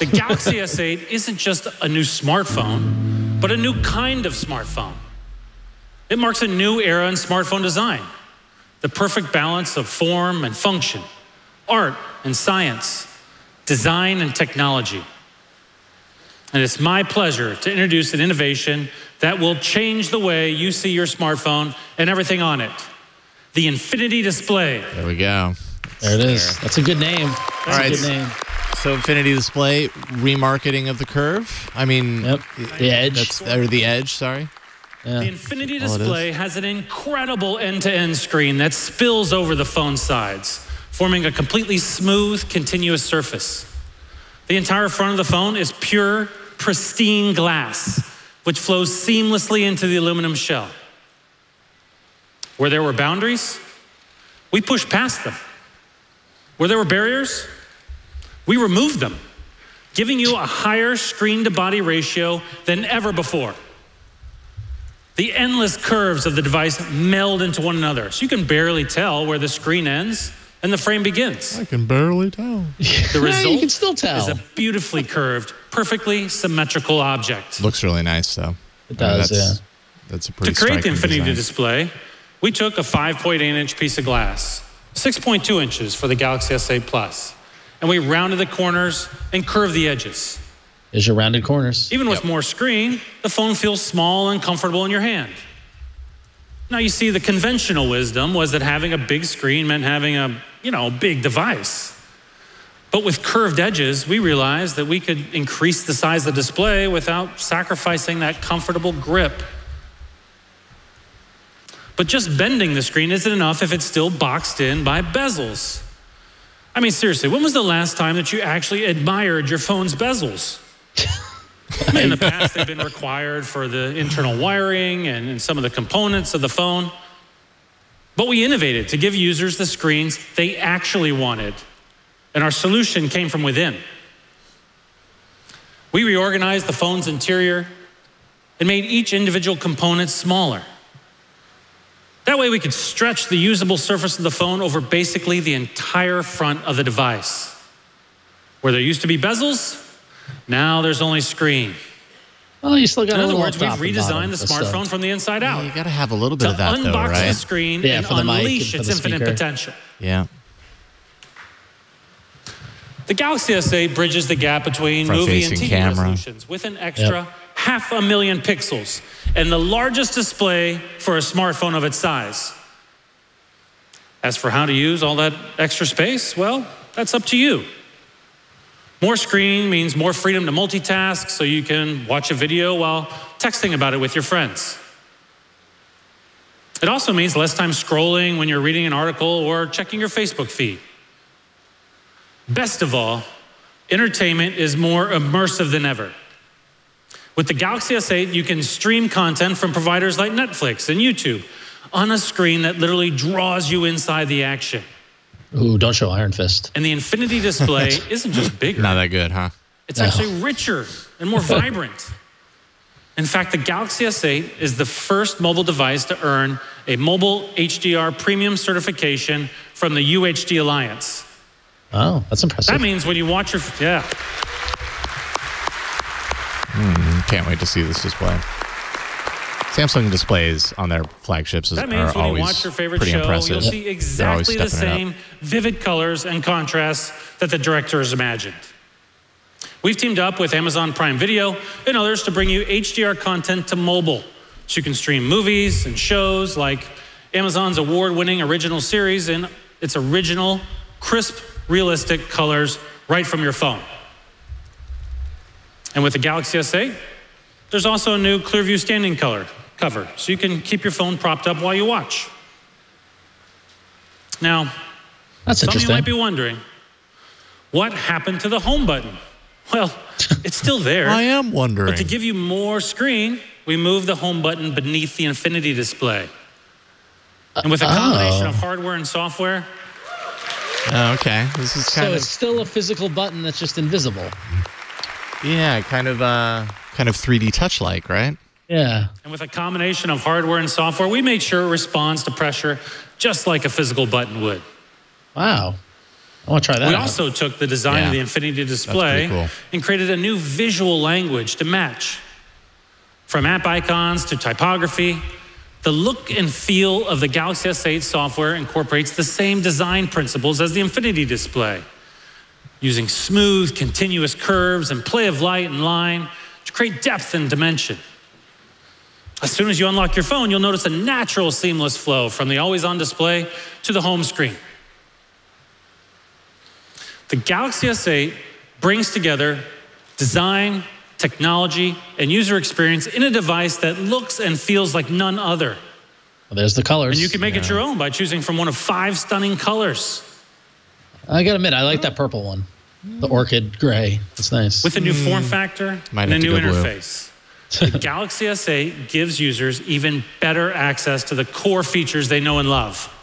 The Galaxy S8 isn't just a new smartphone, but a new kind of smartphone. It marks a new era in smartphone design, the perfect balance of form and function, art and science, design and technology. And it's my pleasure to introduce an innovation that will change the way you see your smartphone and everything on it the Infinity Display. There we go. There it is. That's a good name. That's All right. a good name. So Infinity Display remarketing of the curve. I mean, Yep. The edge. That's or the edge. Sorry. The Infinity it is. Display has an incredible end to end screen that spills over the phone sides, forming a completely smooth, continuous surface. The entire front of the phone is pure, pristine glass, which flows seamlessly into the aluminum shell. Where there were boundaries, we pushed past them. Where there were barriers, we removed them, giving you a higher screen to body ratio than ever before. The endless curves of the device meld into one another, so you can barely tell where the screen ends and the frame begins. I can barely tell. The Yeah, result you can still is a beautifully curved, perfectly symmetrical object. Looks really nice though. It does, that's, That's a pretty To create the Infinity design. Display, we took a 5.8 inch piece of glass, 6.2 inches for the Galaxy S8 Plus, and we rounded the corners and curved the edges. There's your rounded corners. Even with more screen, the phone feels small and comfortable in your hand. Now you see the conventional wisdom was that having a big screen meant having a, you know, big device. But with curved edges, we realized that we could increase the size of the display without sacrificing that comfortable grip. But just bending the screen isn't enough if it's still boxed in by bezels. I mean, seriously, when was the last time that you actually admired your phone's bezels? I mean, in the past, they've been required for the internal wiring and, and some of the components of the phone. But we innovated to give users the screens they actually wanted. And our solution came from within. We reorganized the phone's interior and made each individual component smaller. That way, we could stretch the usable surface of the phone over basically the entire front of the device. Where there used to be bezels, now there's only screen. Oh, you still got In other words, we've redesigned the smartphone from the inside Yeah, out you got to have a little bit to of that though, unbox the screen Yeah, and for the mic unleash and its for the infinite speaker. potential. Yeah. The Galaxy S8 bridges the gap between movie and TV camera. resolutions with an extra half a million pixels and the largest display for a smartphone of its size. As for how to use all that extra space, well, that's up to you. More screen means more freedom to multitask so you can watch a video while texting about it with your friends. It also means less time scrolling when you're reading an article or checking your Facebook feed. Best of all, entertainment is more immersive than ever. With the Galaxy S8, you can stream content from providers like Netflix and YouTube on a screen that literally draws you inside the action. Ooh, don't show Iron Fist. And the Infinity display isn't just bigger, Not that good, huh? it's No. actually richer and more vibrant. In fact, the Galaxy S8 is the first mobile device to earn a mobile HDR premium certification from the UHD Alliance. Oh, that's impressive. That means when you watch your, yeah, Can't wait to see this display. Samsung displays on their flagships is, That means are when you always watch your favorite pretty show, impressive. you'll see exactly the same vivid colors and contrasts that the directors imagined. We've teamed up with Amazon Prime Video and others to bring you HDR content to mobile. So you can stream movies and shows like Amazon's award winning original series in its original, crisp, realistic colors right from your phone. And with the Galaxy S8, there's also a new Clearview standing color cover, so you can keep your phone propped up while you watch. Now, that's some of you might be wondering, what happened to the home button? Well, it's still there. I am wondering. But to give you more screen, we moved the home button beneath the Infinity display. And with a combination Oh. of hardware and software, Oh, okay, this is kind so kind it's still a physical button that's just invisible. yeah, kind of uh, kind of 3D touch like, right? Yeah. and with a combination of hardware and software, we made sure it responds to pressure just like a physical button would. Wow. I want to try that. We out. also took the design Yeah. of the Infinity display cool. and created a new visual language to match. From app icons to typography, the look and feel of the Galaxy S8 software incorporates the same design principles as the Infinity display, using smooth, continuous curves and play of light and line to create depth and dimension. As soon as you unlock your phone, you'll notice a natural, seamless flow from the always on display to the home screen. The Galaxy S8 brings together design, technology, and user experience in a device that looks and feels like none other. Well, there's the colors. And you can make it your own by choosing from one of five stunning colors. I gotta admit, I like that purple one, the orchid gray. It's nice. With a new form factor Might and a new interface. the Galaxy S8 gives users even better access to the core features they know and love.